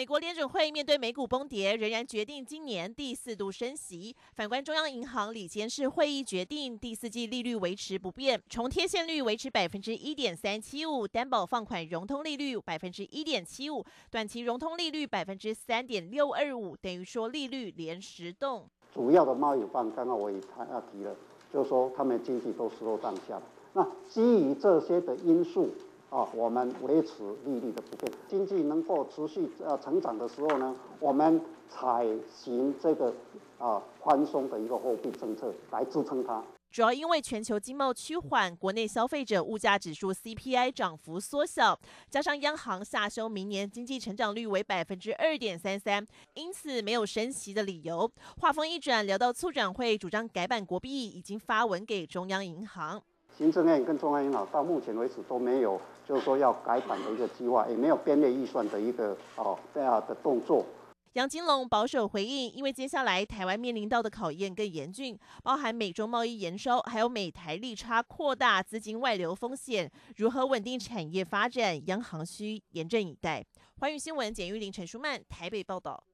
美国联准会面对美股崩跌，仍然决定今年第四度升息。反观中央银行理监事会议决定，第四季利率维持不变，重贴现率维持百分之一点三七五，担保放款融通利率百分之一点七五，短期融通利率百分之三点六二五，等于说利率连十动。主要的贸易方，刚刚我也谈要提了，就是说他们经济都 slow down 下。那基于这些的因素。啊，我们维持利率的不变，经济能够持续呃成长的时候呢，我们采行这个啊宽松的一个货币政策来支撑它。主要因为全球经贸趋缓，国内消费者物价指数 CPI 涨幅缩小，加上央行下修明年经济成长率为百分之二点三三，因此没有升息的理由。话锋一转，聊到促转会主张改版国币，已经发文给中央银行。行政院跟中央银行到目前为止都没有，就是说要改版的一个计划，也没有编列预算的一个哦这样的动作。杨金龙保守回应，因为接下来台湾面临到的考验更严峻，包含美中贸易延烧，还有美台利差扩大，资金外流风险，如何稳定产业发展，央行需严阵以待。华语新闻简玉玲、陈淑曼台北报道。